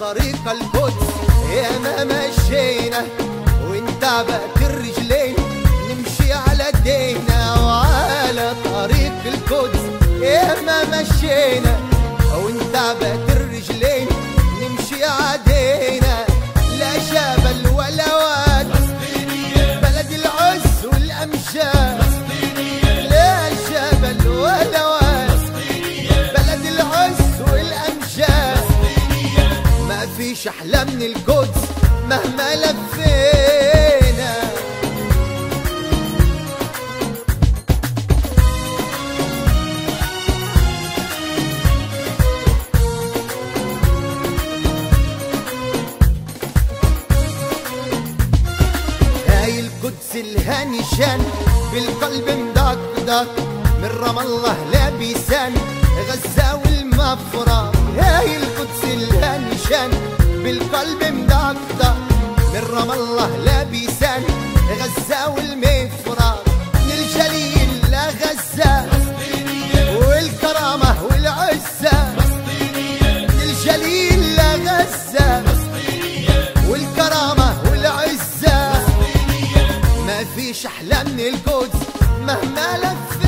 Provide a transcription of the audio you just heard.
طريق القدس يا ما مشينا وانت بقت الرجلين. نمشي على دينا وعلى طريق القدس. يا ما مشينا وانت ما فيش أحلى من القدس مهما لفينا. هاي القدس الهانشان بالقلب مدقدق من رام الله لابسان غزة والمفرق هاي القدس الهانشان بالقلب مدقدق من رام الله لابسان غزة والمفرق للجليل لا غزة. والكرامة والعزة. للجليل لا غزة. والكرامة والعزة. ما فيش أحلى من القدس مهما لف